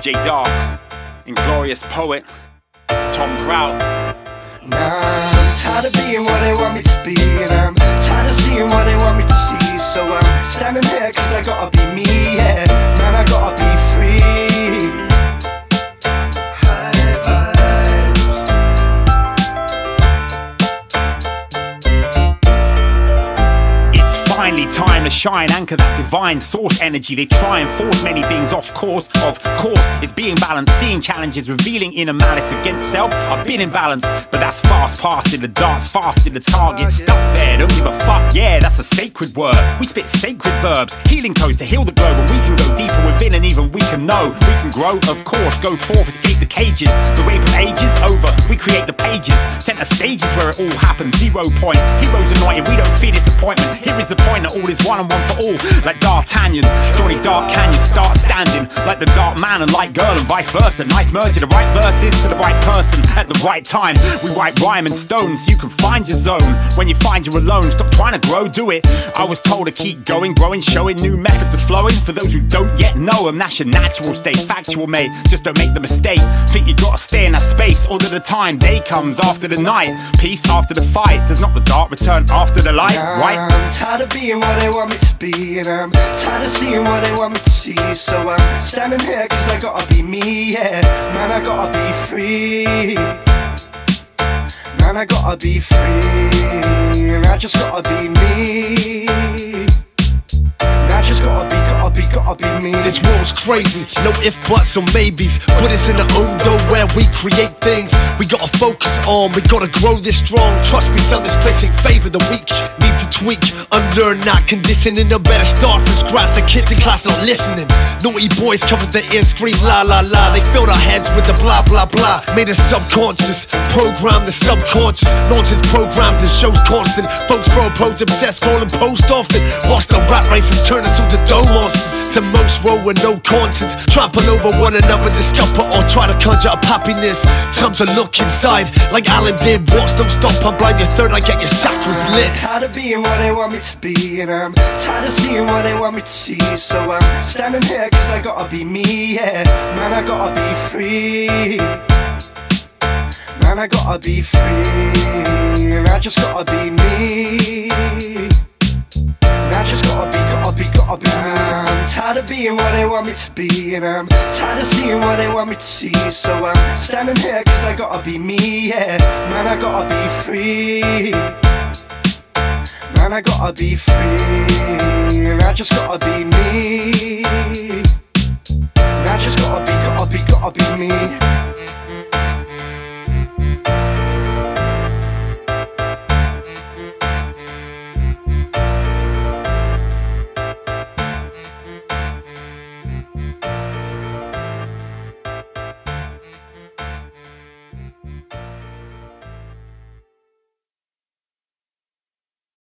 J Dart, Inglorious Poet, Tom Prowse. Now I'm tired of being what they want me to be And I'm tired of seeing what they want me to see So I'm standing here cause I gotta finally time to shine, anchor that divine source energy. They try and force many beings off course. Of course, it's being balanced, seeing challenges, revealing inner malice against self. I've been imbalanced, but that's fast past in the dance fast in the target. Stuck there, don't give a fuck. Yeah, that's a sacred word. We spit sacred verbs, healing codes to heal the globe, and we can go deeper within, and even we can know we can grow. Of course, go forth, escape the cages. The rape of ages over. We create the pages, center stages where it all happens. Zero point, heroes anointed. We don't fear disappointment. Is the point that all is one and one for all. Like D'Artagnan, Jonny Dart Canyon, start standing like the dark man and light girl, and vice versa. Nice merger, the right verses to the right person at the right time. We write rhyme and stone so you can find your zone. When you find you're alone, stop trying to grow, do it. I was told to keep going, growing, showing new methods of flowing. For those who don't yet know them, that's your natural state. Factual, mate. Just don't make the mistake. Think you gotta stay in that space all of the time. Day comes after the night, peace after the fight. Does not the dark return after the light, right? Tired of being what they want me to be And I'm tired of seeing what they want me to see. So I'm standing here cause I gotta be me, yeah. Man, I gotta be free. Man, I gotta be free. And I just gotta be me gotta be me This world's crazy, no if, buts, or maybes. Put us in the undo where we create things. We gotta focus on, we gotta grow this strong. Trust me, son, this place ain't favor the weak. Need to tweak, unlearn, not conditioning. A better start from scratch. The kids in class not listening. Naughty boys cover their ears, scream la la la. They filled our heads with the blah blah blah. Made us subconscious, program the subconscious. Launches programs and shows constant. Folks approach obsessed, calling post often. Watch the rat race and turn us into dough monsters. Some most roll with no conscience. Trample over one another, discover or try to conjure up happiness. Time to look inside, like Alan did. Watch them stop, I'm blind your third, I get your chakras lit. tired of being what they want me to be And I'm tired of seeing what they want me to see So I'm standing here cause I gotta be me, yeah Man, I gotta be free Man, I gotta be free And I just gotta be me seeing what they want me to be And I'm tired of seeing what they want me to see. So I'm standing here cause I gotta be me, yeah. Man, I gotta be free. Man, I gotta be free. And I just gotta be me.